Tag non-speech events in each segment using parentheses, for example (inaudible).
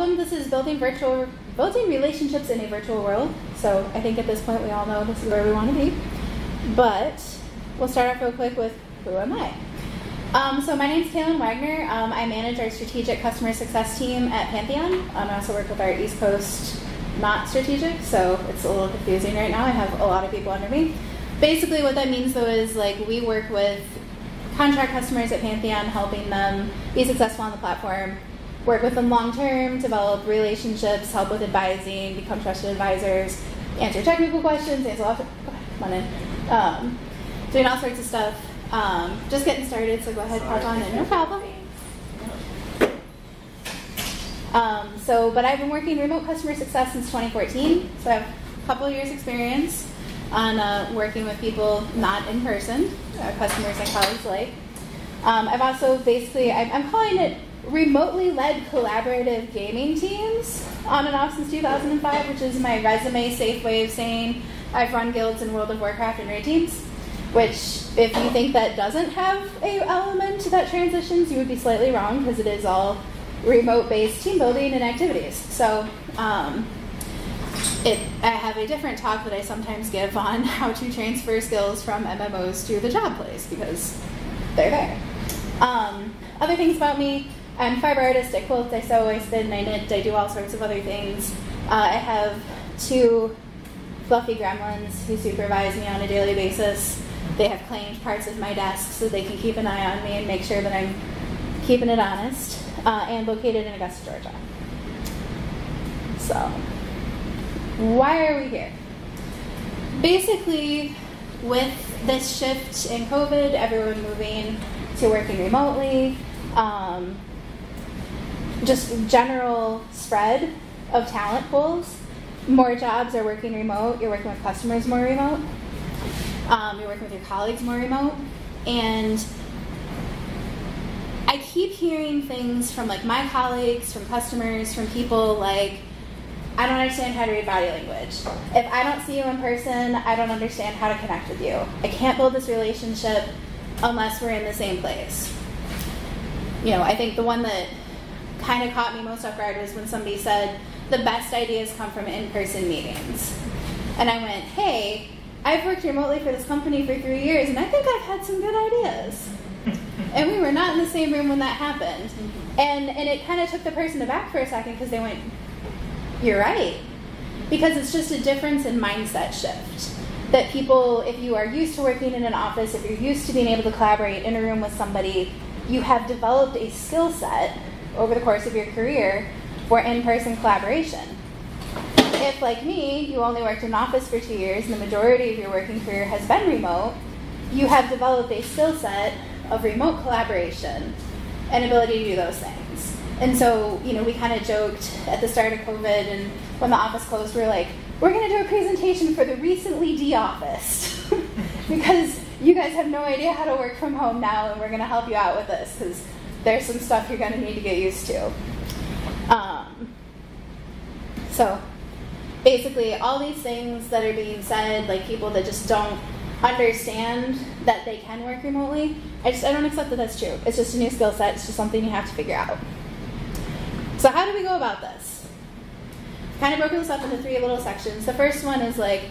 This is building virtual building relationships in a virtual world. So I think at this point we all know this is where we want to be. But we'll start off real quick with who am I? Um, so my name is Kaylan Wagner. Um, I manage our strategic customer success team at Pantheon. Um, I also work with our East Coast not strategic, so it's a little confusing right now. I have a lot of people under me. Basically, what that means though is like we work with contract customers at Pantheon, helping them be successful on the platform, work with them long term, develop relationships, help with advising, become trusted advisors, answer technical questions, answer lots of, come um, doing all sorts of stuff. Um, just getting started, so go ahead, pop on in, no problem. Um, so, but I've been working remote customer success since 2014, so I have a couple of years experience on uh, working with people not in person, uh, customers and colleagues alike. Um, I've also basically, I'm, I'm calling it remotely led collaborative gaming teams on and off since 2005, which is my resume safe way of saying I've run guilds in World of Warcraft and raid teams. Which, if you think that doesn't have a element that transitions, you would be slightly wrong because it is all remote-based team building and activities. So, um, it, I have a different talk that I sometimes give on (laughs) how to transfer skills from MMOs to the job place because they're there. Um, other things about me, I'm fiber artist, I quilt, I sew, I spin, I knit, I do all sorts of other things. Uh, I have two fluffy gremlins who supervise me on a daily basis. They have claimed parts of my desk so they can keep an eye on me and make sure that I'm keeping it honest, uh, and located in Augusta, Georgia. So, why are we here? Basically, with this shift in COVID, everyone moving to working remotely, um, just general spread of talent pools. More jobs are working remote. You're working with customers more remote. Um, you're working with your colleagues more remote, and I keep hearing things from like my colleagues, from customers, from people like, I don't understand how to read body language. If I don't see you in person, I don't understand how to connect with you. I can't build this relationship unless we're in the same place. You know, I think the one that kind of caught me most off guard was when somebody said, the best ideas come from in person meetings. And I went, hey, I've worked remotely for this company for three years, and I think I've had some good ideas. (laughs) and we were not in the same room when that happened. Mm-hmm. And, and it kind of took the person aback for a second because they went, you're right. Because it's just a difference in mindset shift. That people, if you are used to working in an office, if you're used to being able to collaborate in a room with somebody, you have developed a skill set over the course of your career for in person collaboration. If, like me, you only worked in office for two years and the majority of your working career has been remote, you have developed a skill set of remote collaboration and ability to do those things. And so, you know, we kind of joked at the start of COVID and when the office closed, we were like, we're going to do a presentation for the recently de-officed (laughs) because you guys have no idea how to work from home now and we're going to help you out with this because there's some stuff you're going to need to get used to. Um, so, basically, all these things that are being said, like people that just don't understand that they can work remotely, I just I don't accept that that's true. It's just a new skill set. It's just something you have to figure out. So, how do we go about this? Kind of broken this up into three little sections. The first one is like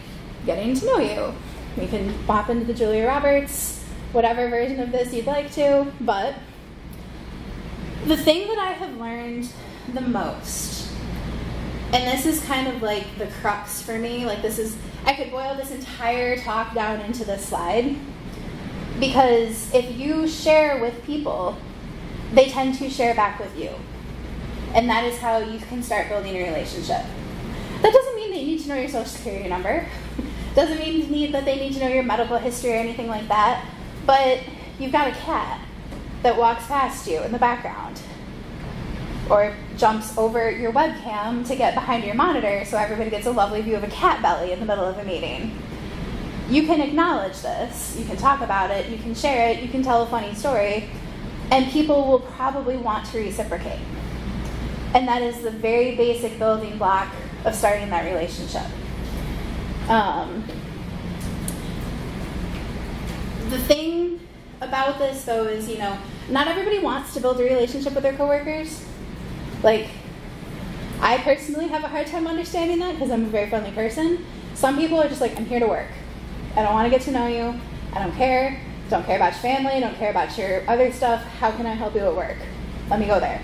getting to know you. We can pop into the Julia Roberts, whatever version of this you'd like to, but the thing that I have learned the most, and this is kind of like the crux for me, like this is, I could boil this entire talk down into this slide. Because if you share with people, they tend to share back with you. And that is how you can start building a relationship. That doesn't mean that you need to know your social security number. (laughs) doesn't mean that they need to know your medical history or anything like that. But you've got a cat that walks past you in the background or jumps over your webcam to get behind your monitor so everybody gets a lovely view of a cat belly in the middle of a meeting. You can acknowledge this, you can talk about it, you can share it, you can tell a funny story, and people will probably want to reciprocate. And that is the very basic building block of starting that relationship. Um, the thing about this, though, is you know, not everybody wants to build a relationship with their coworkers. Like, I personally have a hard time understanding that because I'm a very friendly person. Some people are just like, I'm here to work. I don't want to get to know you. I don't care. Don't care about your family. Don't care about your other stuff. How can I help you at work? Let me go there.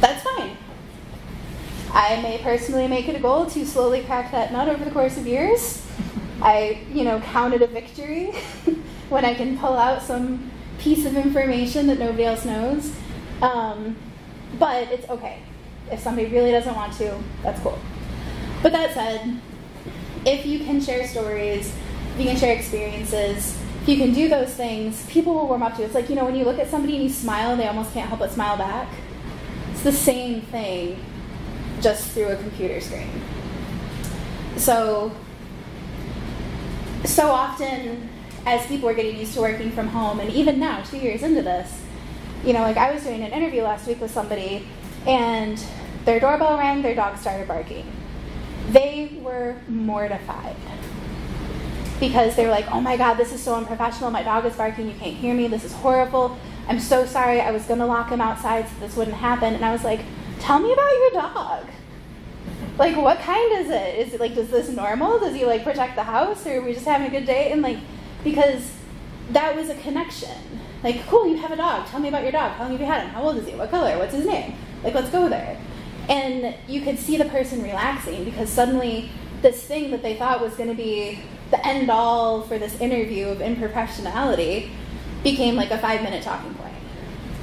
That's fine. I may personally make it a goal to slowly crack that nut over the course of years. I, you know, count it a victory (laughs) when I can pull out some piece of information that nobody else knows. Um, but it's okay. If somebody really doesn't want to, that's cool. But that said, if you can share stories, if you can share experiences, if you can do those things, people will warm up to you. It's like, you know, when you look at somebody and you smile, they almost can't help but smile back. It's the same thing, just through a computer screen. So, so often as people are getting used to working from home, and even now, two years into this, you know, like I was doing an interview last week with somebody, and their doorbell rang, their dog started barking. They were mortified because they were like, oh my God, this is so unprofessional. My dog is barking. You can't hear me. This is horrible. I'm so sorry. I was going to lock him outside so this wouldn't happen. And I was like, tell me about your dog. Like, what kind is it? Is it like, is this normal? Does he like protect the house or are we just having a good day? And like, because that was a connection. Like, cool, you have a dog. Tell me about your dog. How long have you had him? How old is he? What color? What's his name? Like, let's go there. And you could see the person relaxing because suddenly this thing that they thought was going to be the end all for this interview of improfessionality became like a five minute talking point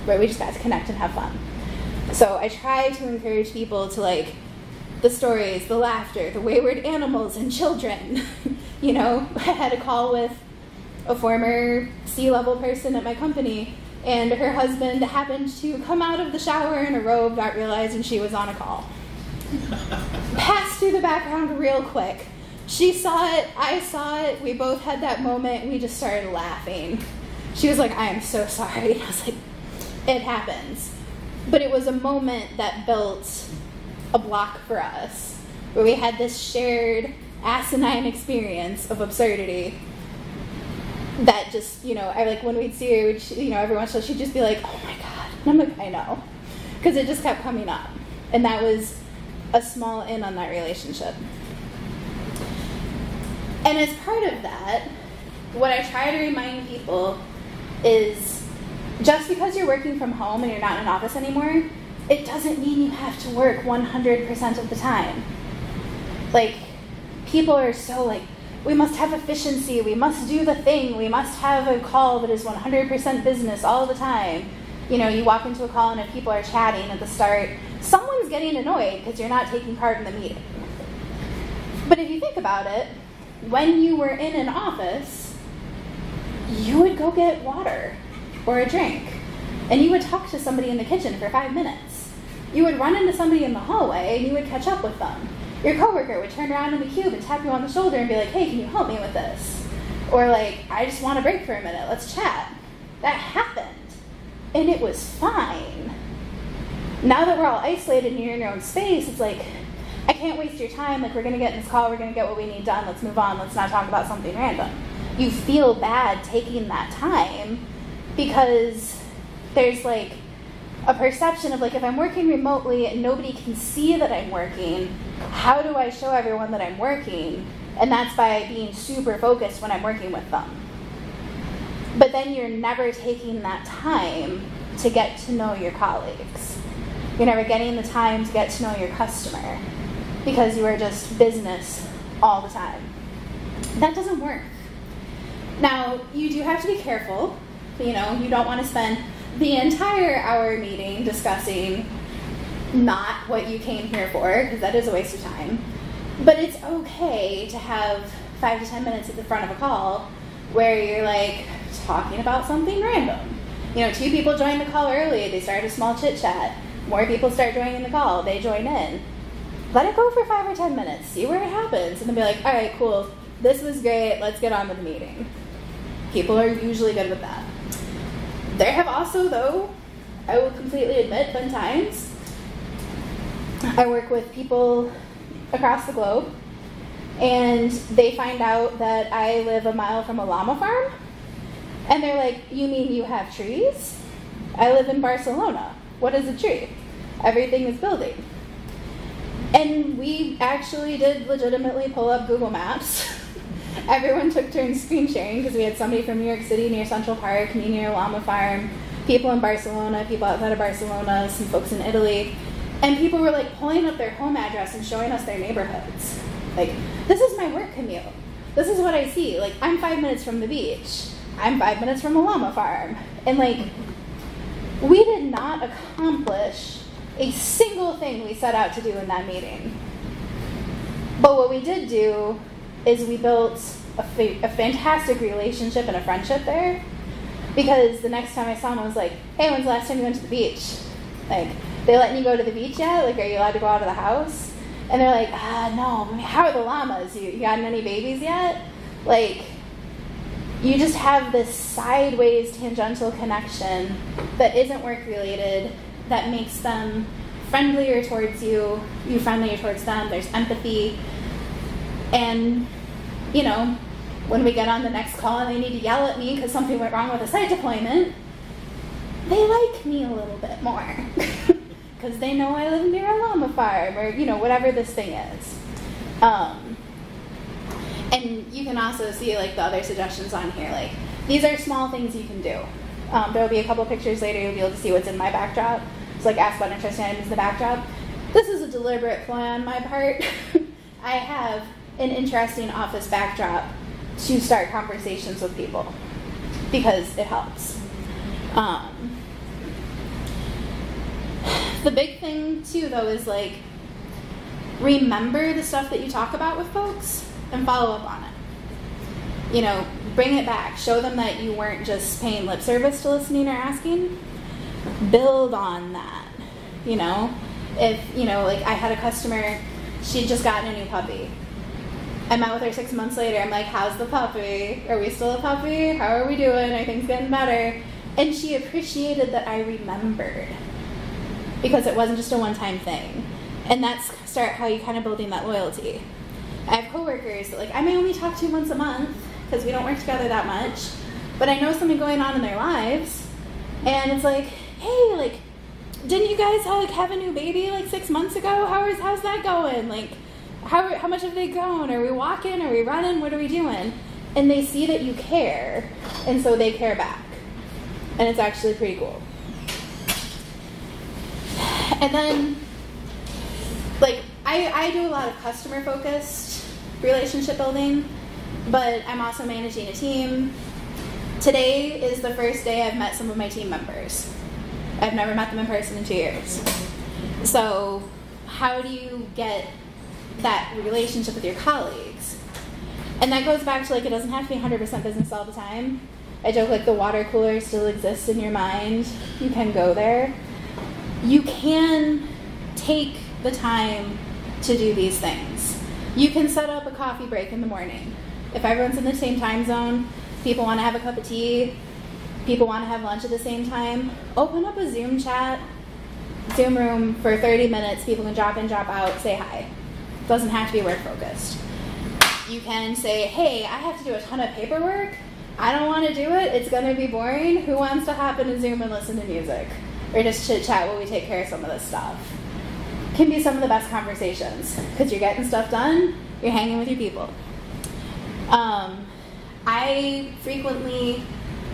where we just got to connect and have fun. So I try to encourage people to like the stories, the laughter, the wayward animals and children. (laughs) you know, (laughs) I had a call with a former C level person at my company, and her husband happened to come out of the shower in a robe, not realizing she was on a call. (laughs) Passed through the background real quick. She saw it, I saw it, we both had that moment, and we just started laughing. She was like, I am so sorry. (laughs) I was like, it happens. But it was a moment that built a block for us, where we had this shared asinine experience of absurdity that just, you know, I like when we'd see her, you know, every once in a while she'd just be like, oh my God. And I'm like, I know. Because it just kept coming up. And that was a small in on that relationship. And as part of that, what I try to remind people is just because you're working from home and you're not in an office anymore, it doesn't mean you have to work 100% of the time. Like, people are so like, we must have efficiency, we must do the thing, we must have a call that is 100% business all the time. You know, you walk into a call and if people are chatting at the start, someone's getting annoyed because you're not taking part in the meeting. But if you think about it, when you were in an office, you would go get water or a drink, and you would talk to somebody in the kitchen for five minutes. You would run into somebody in the hallway and you would catch up with them your coworker would turn around in the cube and tap you on the shoulder and be like, hey, can you help me with this? Or like, I just want a break for a minute, let's chat. That happened. And it was fine. Now that we're all isolated and you're in your own space, it's like, I can't waste your time. Like, we're gonna get in this call, we're gonna get what we need done, let's move on, let's not talk about something random. You feel bad taking that time because there's like a perception of like, if I'm working remotely and nobody can see that I'm working, how do I show everyone that I'm working? And that's by being super focused when I'm working with them. But then you're never taking that time to get to know your colleagues. You're never getting the time to get to know your customer because you are just business all the time. That doesn't work. Now, you do have to be careful. You know, you don't want to spend the entire hour meeting discussing not what you came here for, because that is a waste of time. But it's okay to have five to ten minutes at the front of a call where you're like talking about something random. You know, two people joined the call early, they started a small chit chat. More people start joining the call, they join in. Let it go for five or ten minutes, see where it happens, and then be like, all right, cool, this was great, let's get on with the meeting. People are usually good with that. There have also, though, I will completely admit, been times I work with people across the globe, and they find out that I live a mile from a llama farm, and they're like, You mean you have trees? I live in Barcelona. What is a tree? Everything is building. And we actually did legitimately pull up Google Maps. (laughs) Everyone took turns screen sharing because we had somebody from New York City near Central Park, me near Llama Farm, people in Barcelona, people outside of Barcelona, some folks in Italy. And people were like pulling up their home address and showing us their neighborhoods. Like, this is my work commute. This is what I see. Like, I'm five minutes from the beach. I'm five minutes from a llama farm. And like, we did not accomplish a single thing we set out to do in that meeting. But what we did do is we built a, fa- a fantastic relationship and a friendship there. Because the next time I saw him, I was like, hey, when's the last time you went to the beach? Like, they letting you go to the beach yet? Like, are you allowed to go out of the house? And they're like, ah, no. How are the llamas? You, you gotten any babies yet? Like, you just have this sideways tangential connection that isn't work related that makes them friendlier towards you, you friendlier towards them. There's empathy. And, you know, when we get on the next call and they need to yell at me because something went wrong with a site deployment, they like me a little bit more (laughs) because they know I live near a llama farm or, you know, whatever this thing is. Um, and you can also see like the other suggestions on here. Like these are small things you can do. Um, there will be a couple pictures later. You'll be able to see what's in my backdrop. It's like ask about interesting items in the backdrop. This is a deliberate ploy on my part. (laughs) I have an interesting office backdrop to start conversations with people because it helps. Um, the big thing too, though, is like remember the stuff that you talk about with folks and follow up on it. You know, bring it back. Show them that you weren't just paying lip service to listening or asking. Build on that. You know, if, you know, like I had a customer, she'd just gotten a new puppy. I met with her six months later. I'm like, how's the puppy? Are we still a puppy? How are we doing? Are things getting better? And she appreciated that I remembered because it wasn't just a one time thing. And that's start how you kind of building that loyalty. I have coworkers that like I may only talk to once a month because we don't work together that much, but I know something going on in their lives, and it's like, hey, like, didn't you guys like have a new baby like six months ago? How is how's that going? Like, how how much have they grown? Are we walking? Are we running? What are we doing? And they see that you care, and so they care back, and it's actually pretty cool. And then, like, I, I do a lot of customer focused relationship building, but I'm also managing a team. Today is the first day I've met some of my team members. I've never met them in person in two years. So, how do you get that relationship with your colleagues? And that goes back to like, it doesn't have to be 100% business all the time. I joke like the water cooler still exists in your mind. You can go there. You can take the time to do these things. You can set up a coffee break in the morning. If everyone's in the same time zone, people want to have a cup of tea, people want to have lunch at the same time, open up a Zoom chat, Zoom room for 30 minutes. People can drop in, drop out, say hi. Doesn't have to be work focused. You can say, hey, I have to do a ton of paperwork. I don't want to do it. It's going to be boring. Who wants to hop into Zoom and listen to music? Or just chit chat while we take care of some of this stuff? Can be some of the best conversations because you're getting stuff done, you're hanging with your people. Um, I frequently,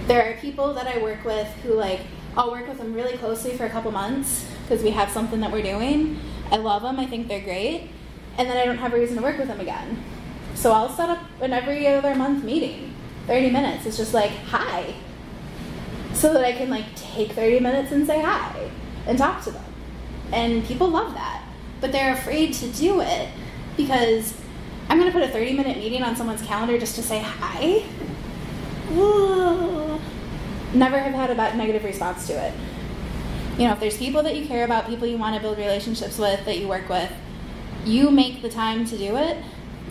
there are people that I work with who, like, I'll work with them really closely for a couple months because we have something that we're doing. I love them, I think they're great, and then I don't have a reason to work with them again. So I'll set up an every other month meeting, 30 minutes. It's just like, hi. So that I can like take 30 minutes and say hi and talk to them. And people love that. But they're afraid to do it because I'm going to put a 30 minute meeting on someone's calendar just to say hi. Never have had a bad negative response to it. You know, if there's people that you care about, people you want to build relationships with, that you work with, you make the time to do it,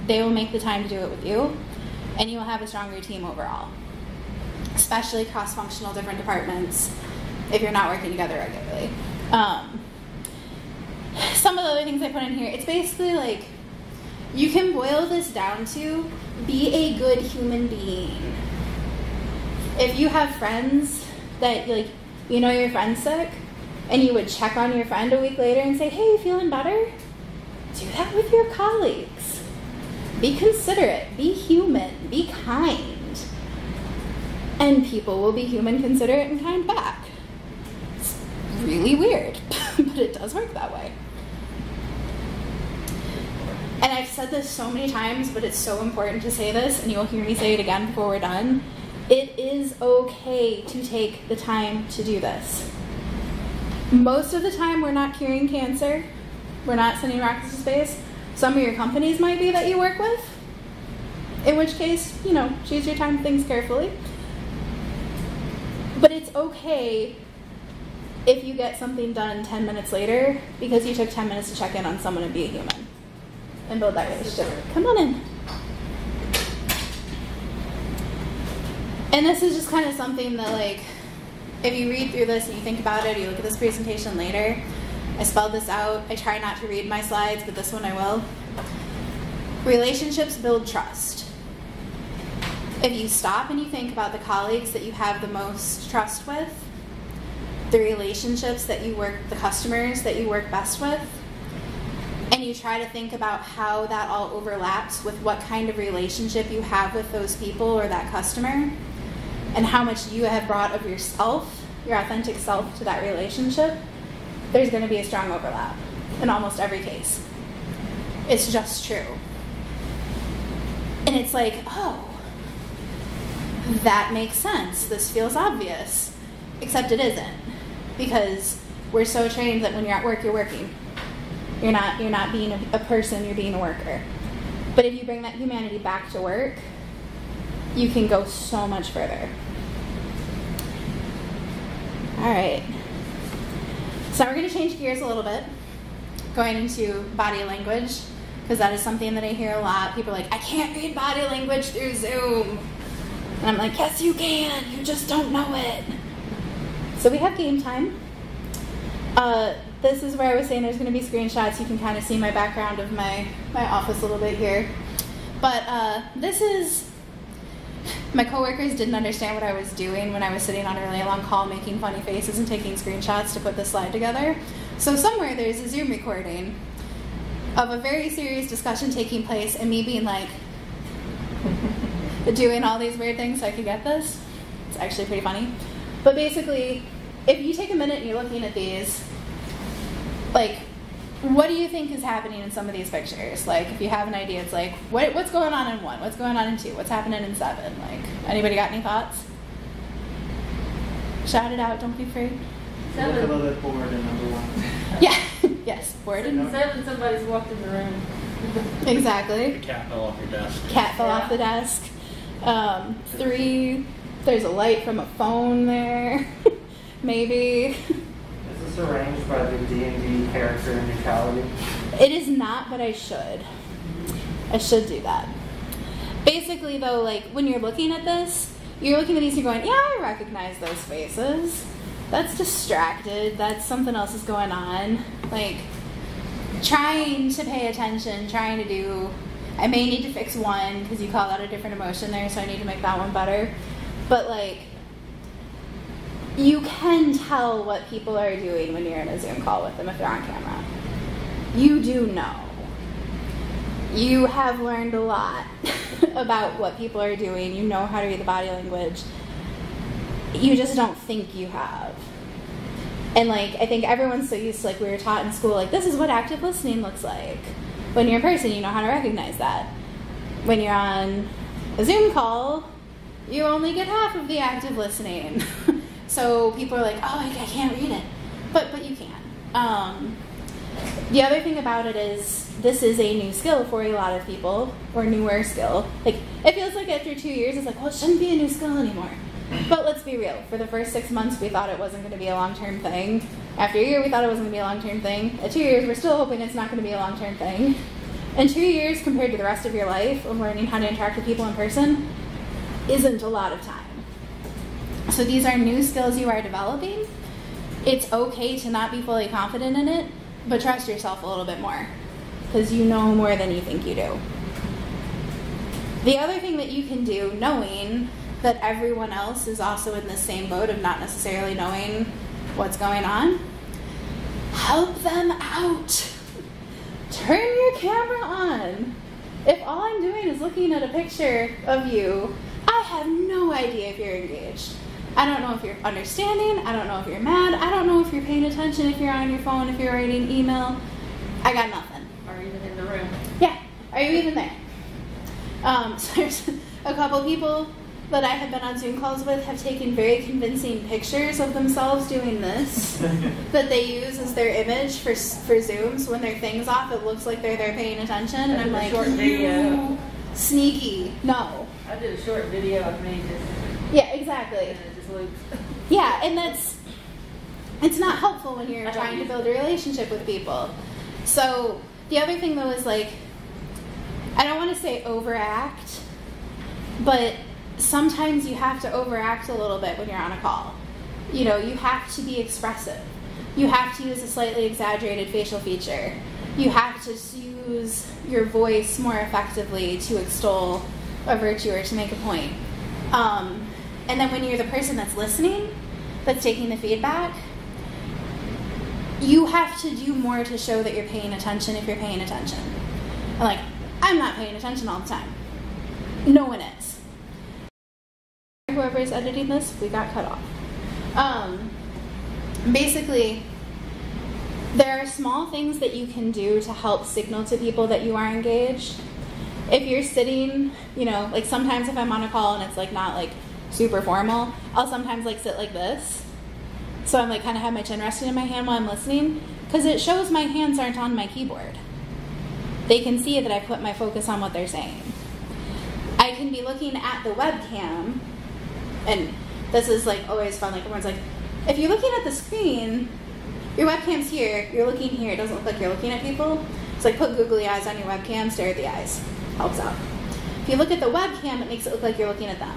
they will make the time to do it with you, and you will have a stronger team overall. Especially cross functional different departments if you're not working together regularly. Um, some of the other things I put in here, it's basically like you can boil this down to be a good human being. If you have friends that like you know your friend's sick and you would check on your friend a week later and say, "Hey, feeling better?" Do that with your colleagues. Be considerate, be human, be kind. And people will be human, considerate, and kind back. It's really weird, (laughs) but it does work that way. And I've said this so many times, but it's so important to say this, and you'll hear me say it again before we're done. It is okay to take the time to do this. Most of the time, we're not curing cancer, we're not sending rockets to space. Some of your companies might be that you work with, in which case, you know, choose your time things carefully. But it's okay if you get something done 10 minutes later because you took 10 minutes to check in on someone and be a human and build that relationship. Come on in. And this is just kind of something that, like, if you read through this and you think about it, you look at this presentation later, I spelled this out. I try not to read my slides, but this one I will. Relationships build trust. If you stop and you think about the colleagues that you have the most trust with, the relationships that you work, the customers that you work best with, and you try to think about how that all overlaps with what kind of relationship you have with those people or that customer, and how much you have brought of yourself, your authentic self, to that relationship, there's going to be a strong overlap in almost every case. It's just true. And it's like, oh, that makes sense. This feels obvious. Except it isn't. Because we're so trained that when you're at work, you're working. You're not you're not being a, a person, you're being a worker. But if you bring that humanity back to work, you can go so much further. All right. So we're going to change gears a little bit, going into body language, because that is something that I hear a lot. People are like, I can't read body language through Zoom. And I'm like, yes, you can. You just don't know it. So we have game time. Uh, this is where I was saying there's going to be screenshots. You can kind of see my background of my, my office a little bit here. But uh, this is, my coworkers didn't understand what I was doing when I was sitting on a really long call making funny faces and taking screenshots to put the slide together. So somewhere there's a Zoom recording of a very serious discussion taking place and me being like, (laughs) doing all these weird things so I could get this. It's actually pretty funny. But basically, if you take a minute and you're looking at these, like, what do you think is happening in some of these pictures? Like, if you have an idea, it's like, what, what's going on in one? What's going on in two? What's happening in seven? Like, anybody got any thoughts? Shout it out. Don't be afraid. Seven. Look a little bit bored in number one. (laughs) yeah. (laughs) yes. Bored and seven. Somebody's walked in the room. (laughs) exactly. The cat fell off your desk. Cat fell Yeah. off the desk. Um, three. There's a light from a phone there. Maybe. Arranged by the D and D character neutrality? It is not, but I should. I should do that. Basically, though, like when you're looking at this, you're looking at these, you're going, yeah, I recognize those faces. That's distracted. That's something else is going on. Like trying to pay attention, trying to do. I may need to fix one because you called out a different emotion there, so I need to make that one better. But like, you can tell what people are doing when you're in a Zoom call with them if they're on camera. You do know. You have learned a lot (laughs) about what people are doing. You know how to read the body language. You just don't think you have. And like I think everyone's so used to like we were taught in school like this is what active listening looks like. When you're in person, you know how to recognize that. When you're on a Zoom call, you only get half of the active listening. (laughs) so people are like, "Oh, I, I can't read it," but but you can. Um, the other thing about it is this is a new skill for a lot of people, or newer skill. Like it feels like after two years, it's like, well, it shouldn't be a new skill anymore. But let's be real. For the first six months, we thought it wasn't going to be a long term thing. After a year, we thought it wasn't going to be a long term thing. At two years, we're still hoping it's not going to be a long term thing. And two years compared to the rest of your life of learning how to interact with people in person isn't a lot of time. So these are new skills you are developing. It's okay to not be fully confident in it, but trust yourself a little bit more because you know more than you think you do. The other thing that you can do, knowing that everyone else is also in the same boat of not necessarily knowing what's going on, help them out. turn your camera on. If all I'm doing is looking at a picture of you, I have no idea if you're engaged. I don't know if you're understanding. I don't know if you're mad. I don't know if you're paying attention, if you're on your phone, if you're writing email. I got nothing. Or even in the room. Yeah. Are you even there? Um, (laughs) so there's a couple people that I have been on Zoom calls with have taken very convincing pictures of themselves doing this (laughs) that they use as their image for for Zooms. When their thing's off, it looks like they're there paying attention, and I I'm like, short video. "You sneaky. No. I did a short video of me just, Yeah, exactly. And it just loops. Yeah, and that's it's not helpful when you're trying to build a relationship with people. So the other thing though is like I don't want to say overact, but sometimes you have to overact a little bit when you're on a call. You know, you have to be expressive. You have to use a slightly exaggerated facial feature. You have to use your voice more effectively to extol a virtue or to make a point. Um, and then when you're the person that's listening, that's taking the feedback, you have to do more to show that you're paying attention if you're paying attention. And like, I'm not paying attention all the time. No one is. Whoever's editing this, we got cut off. Um, basically, there are small things that you can do to help signal to people that you are engaged. If you're sitting, you know, like sometimes if I'm on a call and it's like not like super formal, I'll sometimes like sit like this. So I'm like kind of have my chin resting in my hand while I'm listening because it shows my hands aren't on my keyboard. They can see that I put my focus on what they're saying. I can be looking at the webcam, and this is like always fun. Like everyone's like, if you're looking at the screen, your webcam's here, you're looking here. It doesn't look like you're looking at people. It's like put googly eyes on your webcam, stare at the eyes. Helps out. If you look at the webcam, it makes it look like you're looking at them,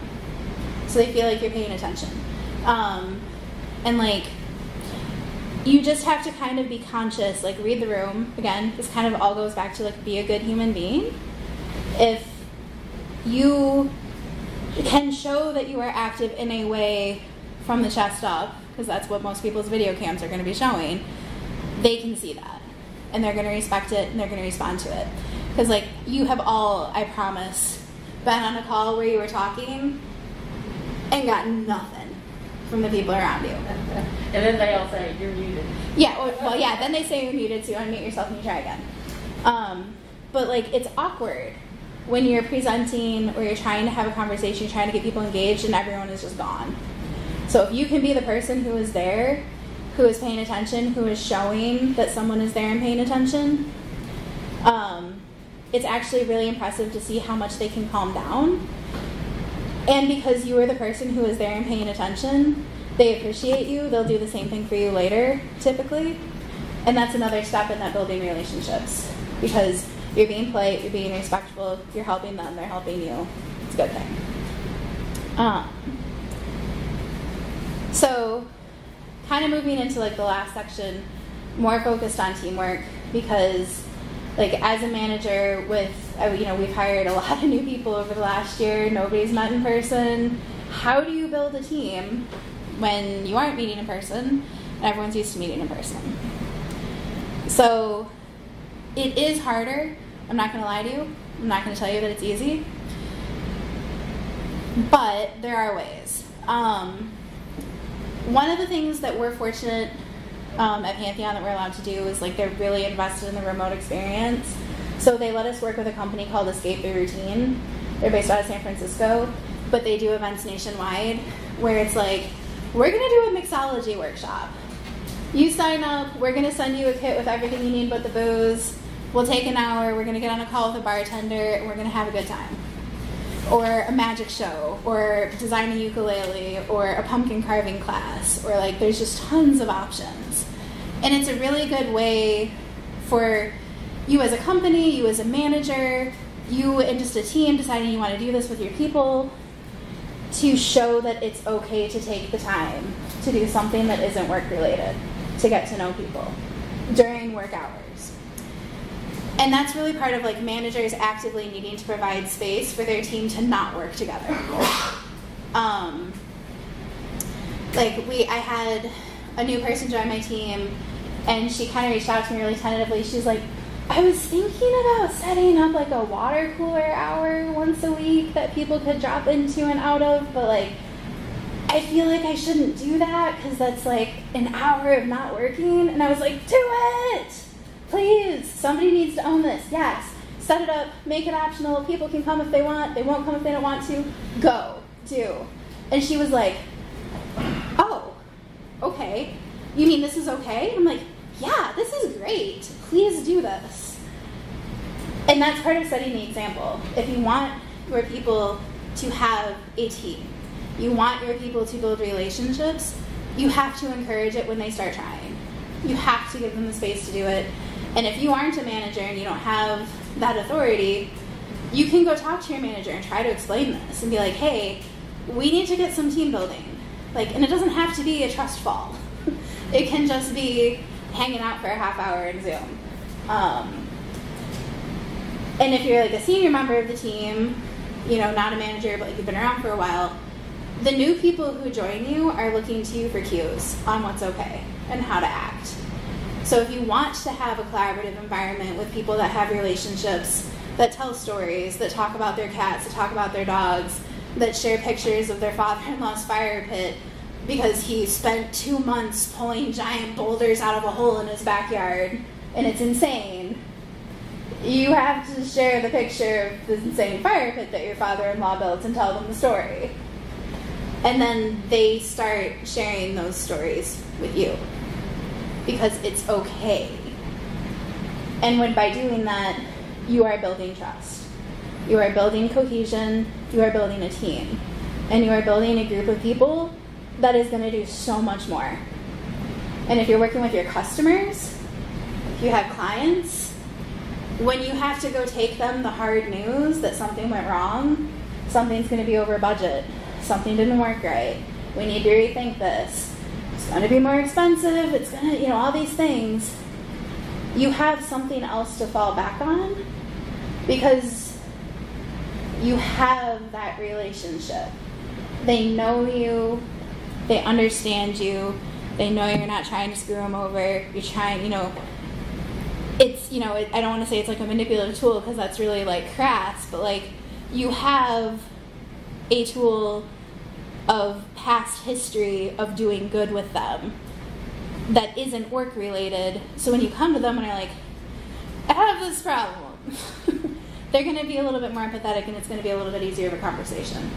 so they feel like you're paying attention. Um, and like you just have to kind of be conscious like read the room. Again this kind of all goes back to like be a good human being. If you can show that you are active in a way from the chest up because that's what most people's video cams are going to be showing they can see that. And they're going to respect it and they're going to respond to it. Because like you have all i promise been on a call where you were talking and got nothing from the people around you (laughs) And then they all say, you're muted. yeah, or, well, yeah. Then they say you're muted, so you unmute yourself and you try again. Um, but like, it's awkward when you're presenting or you're trying to have a conversation, you're trying to get people engaged, and everyone is just gone. So if you can be the person who is there, who is paying attention, who is showing that someone is there and paying attention, um, it's actually really impressive to see how much they can calm down. And because you are the person who is there and paying attention, they appreciate you. They'll do the same thing for you later, typically. And that's another step in that building relationships because you're being polite, you're being respectful, you're helping them, they're helping you. It's a good thing. Um, so, kind of moving into like the last section, more focused on teamwork because, like, as a manager, with uh, you know we've hired a (laughs) lot of new people over the last year. Nobody's met in person. How do you build a team when you aren't meeting in person and everyone's used to meeting in person? So, it is harder. I'm not going to lie to you. I'm not going to tell you that it's easy. But there are ways. Um, one of the things that we're fortunate um, at Pantheon that we're allowed to do is like they're really invested in the remote experience. So they let us work with a company called Escape the Routine. They're based out of San Francisco, but they do events nationwide where it's like, we're to do a mixology workshop. You sign up, we're to send you a kit with everything you need but the booze. We'll take an hour, we're to get on a call with a bartender, and we're to have a good time or a magic show or design a ukulele or a pumpkin carving class or like there's just tons of options. And it's a really good way for you as a company you as a manager you and just a team deciding you want to do this with your people to show that it's okay to take the time to do something that isn't work related to get to know people during work hours and that's really part of like managers actively needing to provide space for their team to not work together. Um, like we, I had a new person join my team, and she kind of reached out to me really tentatively. She's like, I was thinking about setting up like a water cooler hour once a week that people could drop into and out of, but like I feel like I shouldn't do that because that's like an hour of not working. And I was like, do it! Please, somebody needs to own this. Yes. Set it up, make it optional. People can come if they want, they won't come if they don't want to. Go, do. And she was like, oh, okay. You mean this is okay? I'm like, yeah, this is great. Please do this. And that's part of setting the example. If you want your people to have a team, you want your people to build relationships, you have to encourage it when they start trying. You have to give them the space to do it. And if you aren't a manager and you don't have that authority, you can go talk to your manager and try to explain this and be like, hey, we need to get some team building. Like, and it doesn't have to be a trust fall. (laughs) it can just be hanging out for a half hour in Zoom. Um, and if you're like a senior member of the team, you know, not a manager, but like you've been around for a while, the new people who join you are looking to you for cues on what's okay and how to act. So if you want to have a collaborative environment with people that have relationships, that tell stories, that talk about their cats, that talk about their dogs, that share pictures of their father-in-law's fire pit because he spent two months pulling giant boulders out of a hole in his backyard and it's insane. You have to share the picture of this insane fire pit that your father-in-law built and tell them the story. And then they start sharing those stories with you because it's okay. And when by doing that, you are building trust. You are building cohesion, you are building a team, and you are building a group of people that is going to do so much more. And if you're working with your customers, if you have clients, when you have to go take them the hard news that something went wrong, something's going to be over budget, something didn't work right, we need to rethink this, it's going to be more expensive, it's going to, you know, all these things, you have something else to fall back on because you have that relationship. They know you, they understand you, they know you're not trying to screw them over, you're trying, you know, it's, you know, it, I don't want to say it's like a manipulative tool because that's really like crass, but like you have a tool of past history of doing good with them that isn't work related. So when you come to them and are like, I have this problem, (laughs) they're going to be a little bit more empathetic and it's going to be a little bit easier of a conversation.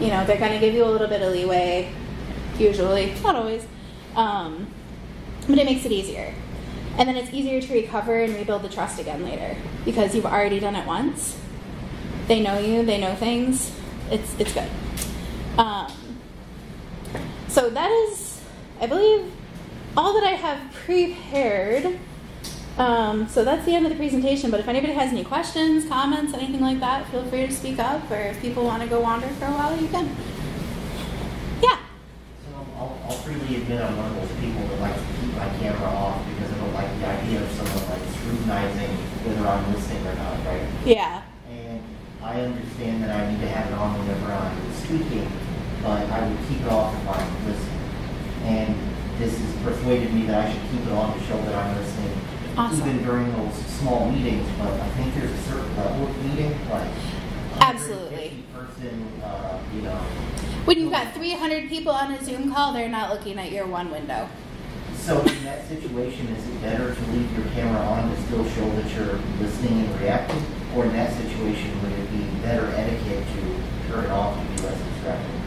You know, they're going to give you a little bit of leeway, usually, not always, um, but it makes it easier. And then it's easier to recover and rebuild the trust again later because you've already done it once. They know you, they know things. It's, it's good. Um, so that is, I believe, all that I have prepared. Um, so that's the end of the presentation, but if anybody has any questions, comments, anything like that, feel free to speak up, or if people want to go wander for a while, you can. Yeah. So I'll, I'll freely admit I'm one of those people that likes to keep my camera off because I don't like the idea of someone like scrutinizing whether I'm listening or not, right? Yeah. And I understand that I need to have it on whenever I'm speaking, but I would keep it off if I'm listening. And this has persuaded me that I should keep it on to show that I'm listening, Awesome. even during those small meetings. But I think there's a certain level of meeting, like Absolutely. person, uh, you know. When you've got 300 people on a Zoom call, they're not looking at your one window. So in that situation, is it better to leave your camera on to still show that you're listening and reacting? Or in that situation, would it be better etiquette to turn it off to be less distracting?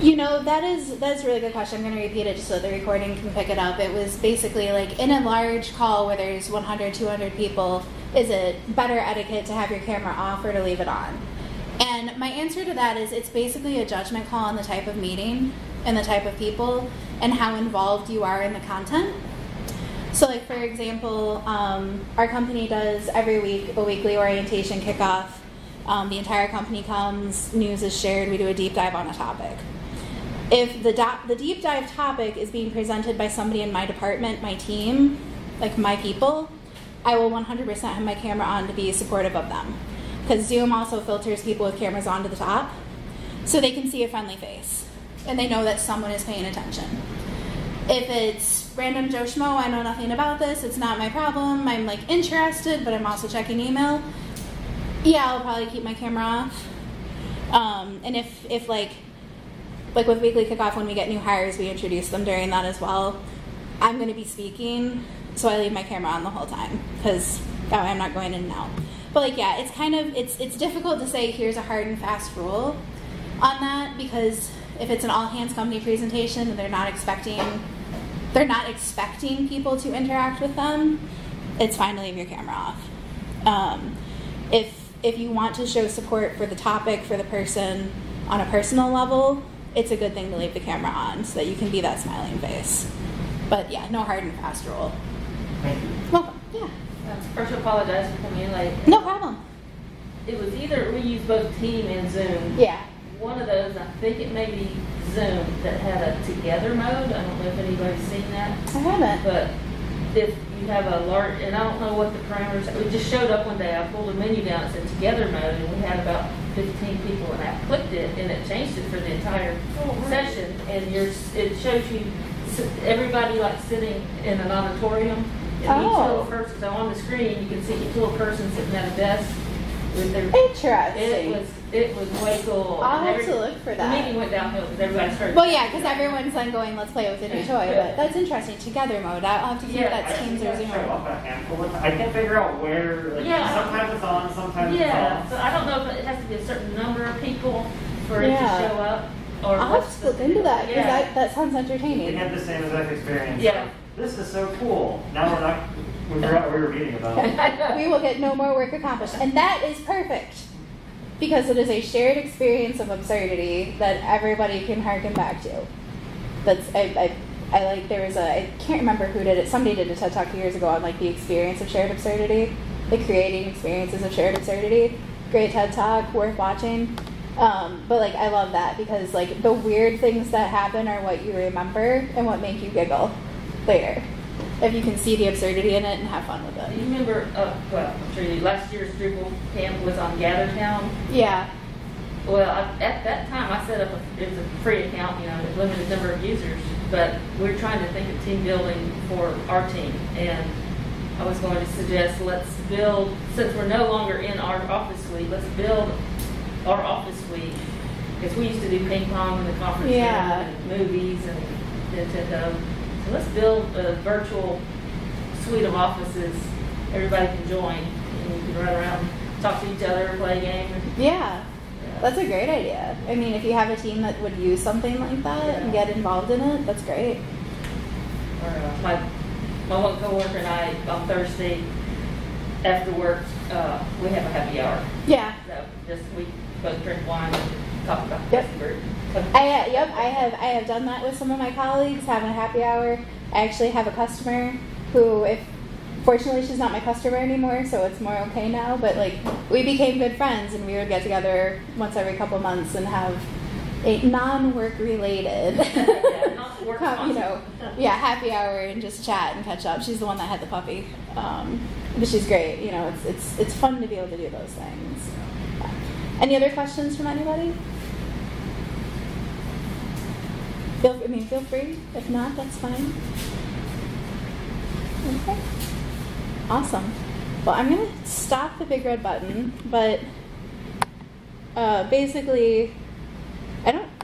You know, that is that's a really good question. I'm going to repeat it just so the recording can pick it up. It was basically like in a large call where there's 100, 200 people, is it better etiquette to have your camera off or to leave it on? And my answer to that is it's basically a judgment call on the type of meeting and the type of people and how involved you are in the content. So, like for example, um, our company does every week a weekly orientation kickoff. Um, the entire company comes, news is shared, we do a deep dive on a topic. If the, the deep dive topic is being presented by somebody in my department, my team, like my people, I will 100% have my camera on to be supportive of them. Because Zoom also filters people with cameras on to the top so they can see a friendly face and they know that someone is paying attention. If it's random Joe Schmo. I know nothing about this. It's not my problem. I'm like interested, but I'm also checking email. Yeah, I'll probably keep my camera off. Um, and if if like like with weekly kickoff when we get new hires, we introduce them during that as well. I'm going to be speaking, so I leave my camera on the whole time because that way I'm not going in and out. But like yeah, it's kind of it's it's difficult to say here's a hard and fast rule on that because if it's an all hands company presentation and they're not expecting they're not expecting people to interact with them, it's fine to leave your camera off. Um, if if you want to show support for the topic for the person on a personal level, it's a good thing to leave the camera on so that you can be that smiling face. But yeah, no hard and fast rule. Thank you. Welcome. Yeah. Um, First, I apologize for coming in late. No problem. It was either, we used both Team and Zoom. Yeah. One of those, I think it may be Zoom, that had a together mode. I don't know if anybody's seen that. I haven't. But if you have a large, and I don't know what the parameters, it just showed up one day, I pulled the menu down, it said together mode, and we had about fifteen people, and I clicked it, and it changed it for the entire oh, session, and you're, it shows you, everybody like sitting in an auditorium, and each Oh. little person, so on the screen, you can see each little person sitting at a desk with their, it Interesting. was, it was way cool. I'll have every- to look for The that. meeting went downhill, because everybody started. Well, yeah, because everyone's then going, let's play with a new toy. But that's interesting. Together mode. I'll have to see if Yeah. that's Teams or Zoom. Show a handful of I can't figure out where, like, Yeah. sometimes it's on, sometimes it's Yeah, off. so I don't know if it has to be a certain number of people for it to show up, or I'll have to the look into that because Yeah. that, that sounds We entertaining. had the same exact experience. Yeah. This is so cool. Now we're not, we forgot what we were reading about. (laughs) We will get no more work accomplished. And that is perfect because it is a shared experience of absurdity that everybody can harken back to. That's, I, I, I like, there was a, I can't remember who did it. Somebody did a TED Talk years ago on like the experience of shared absurdity, the creating experiences of shared absurdity. Great TED Talk, worth watching. Um, but like, I love that because like the weird things that happen are what you remember and what make you giggle later. If you can see the absurdity in it and have fun with it. you remember, uh, well, I'm sure you, last year's Drupal camp was on GatherTown. Yeah. Well, I, at that time, I set up, a, it was a free account, you know, with limited number of users, but we we're trying to think of team building for our team, and I was going to suggest, let's build, since we're no longer in our office suite, let's build our office suite, because we used to do ping pong in the conference room, and movies, and Nintendo, let's build a virtual suite of offices, everybody can join, and you can run around, talk to each other, play a game, Yeah. That's a great idea. I mean, if you have a team that would use something like that and get involved in it, that's great. or uh, my my one coworker and I on Thursday after work uh, we have a happy hour. Yeah. So just we both drink wine and talk about Yep. Gothenburg. I yep, I have I have done that with some of my colleagues, having a happy hour. I actually have a customer who if fortunately she's not my customer anymore, so it's more okay now, but like we became good friends and we would get together once every couple months and have a non-work related Yeah, (laughs) not work you know yeah happy hour and just chat and catch up. She's the one that had the puppy um, but she's great you know it's, it's it's fun to be able to do those things. Any other questions from anybody feel i mean feel free. If not that's fine. Okay. Awesome. Well i'm going to stop the big red button but uh, basically I don't